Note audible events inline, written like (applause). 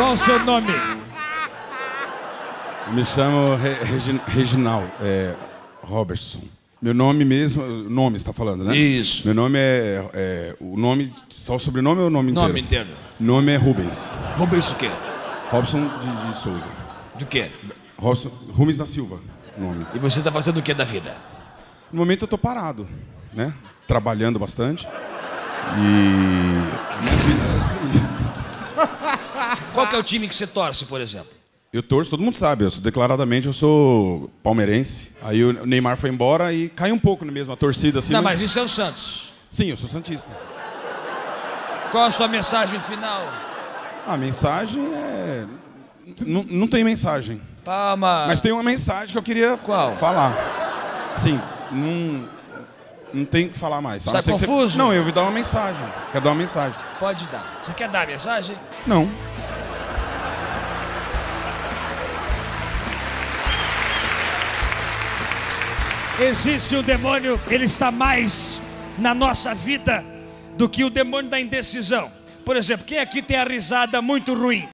Qual o seu nome? Me chamo Re Regi Reginal é, Robertson. Meu nome mesmo, nome está falando, né? Isso. Meu nome é, é, o nome só o sobrenome ou o nome inteiro? Nome inteiro. Nome é Rubens. Rubens o quê? Robson de, de Souza. Do quê? Robson, Rubens da Silva, nome. E você tá fazendo o que da vida? No momento eu tô parado, né? Trabalhando bastante. E minha vida é aí. (laughs) Qual que é o time que você torce, por exemplo? Eu torço, todo mundo sabe, eu sou, declaradamente eu sou palmeirense. Aí o Neymar foi embora e caiu um pouco mesmo a torcida assim. Não, mas- isso é o Santos. Sim, eu sou santista. Qual a sua mensagem final? A mensagem é não, não tem mensagem. Palma. Mas tem uma mensagem que eu queria Qual? falar. Sim, não, não tem o que falar mais. Sai ser que você- confuso? Não, eu vou dar uma mensagem. Quero dar uma mensagem. Pode dar. Você quer dar a mensagem? Não. Existe um demônio, ele está mais na nossa vida do que o demônio da indecisão. Por exemplo, quem aqui tem a risada muito ruim?